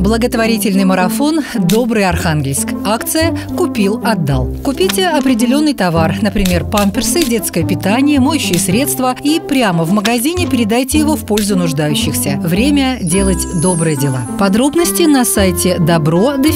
Благотворительный марафон «Добрый Архангельск». Акция «Купил, отдал». Купите определенный товар, например, памперсы, детское питание, моющие средства и прямо в магазине передайте его в пользу нуждающихся. Время делать добрые дела. Подробности на сайте добро-да.ру.